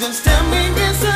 just tell me it's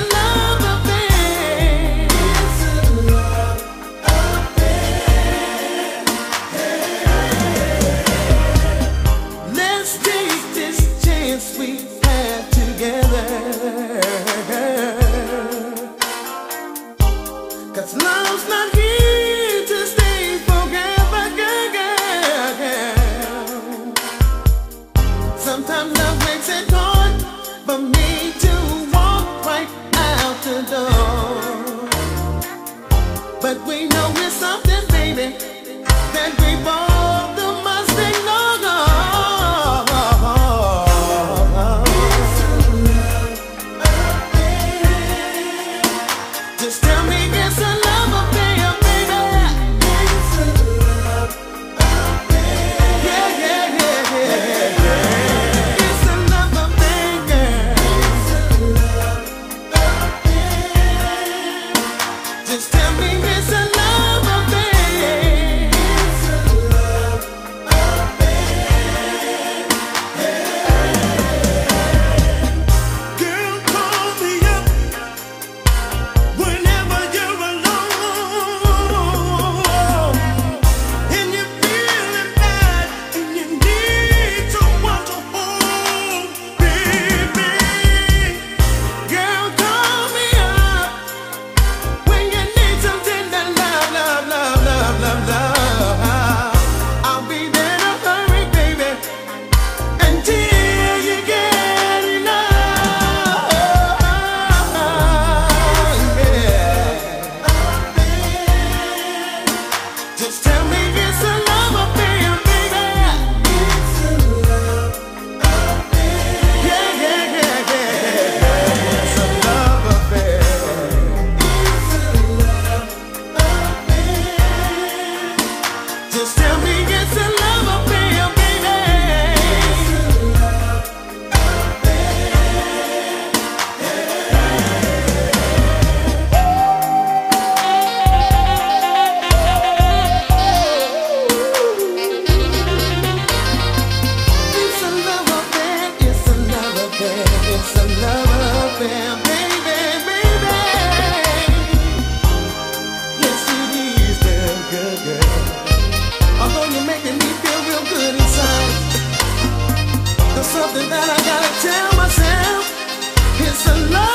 It's a love